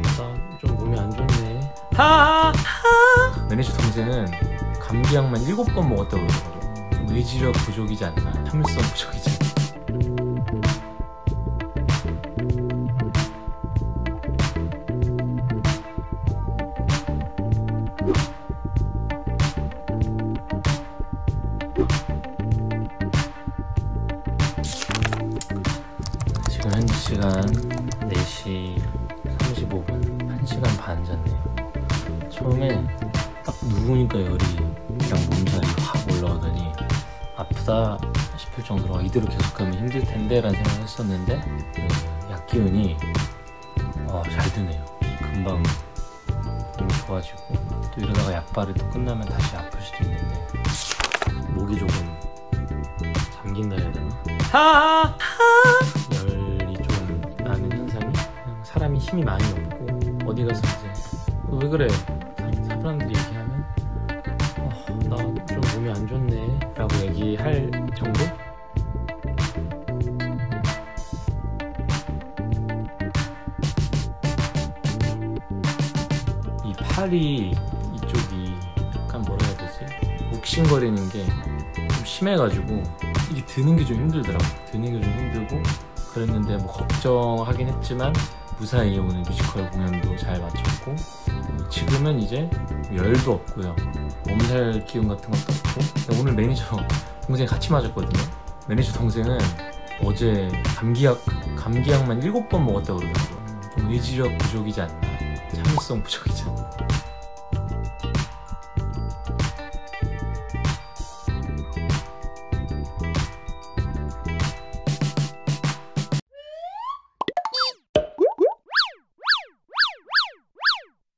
나 좀 몸이 안 좋네. 하하! 매니저 동생은 감기약만 7번 먹었다고 그러더라고요. 좀 의지력 부족이지 않나? 참을성 부족이지 않나? 지금 현재 시간 4시 35분 1시간 반 잤네요 처음에 딱 누우니까 열이 그냥 몸살이 확 올라오더니 아프다 싶을 정도로 아, 이대로 계속하면 힘들 텐데 라는 생각을 했었는데 그 약기운이 어, 잘 드네요 금방 몸이 좋아지고 또 이러다가 약발이 또 끝나면 다시 아플 수도 있는데 목이 조금 잠긴다 해야 되나? 하하! 열이 힘이 많이 없고 어디 가서 이제 왜 그래? 사람들이 얘기하면 어, 나좀 몸이 안 좋네 라고 얘기할 정도? 이 팔이 이쪽이 약간 뭐라 해야 되지? 욱신거리는 게 좀 심해가지고 이게 드는 게 좀 힘들더라고. 드는 게 좀 힘들고 그랬는데 뭐 걱정하긴 했지만 무사히 오늘 뮤지컬 공연도 잘 마쳤고 지금은 이제 열도 없고요. 몸살 기운 같은 것도 없고. 오늘 매니저 동생 같이 맞았거든요. 매니저 동생은 어제 감기약 감기약만 7번 먹었다고 그러더라고요. 좀 의지력 부족이지 않나. 참을성 부족이지 않나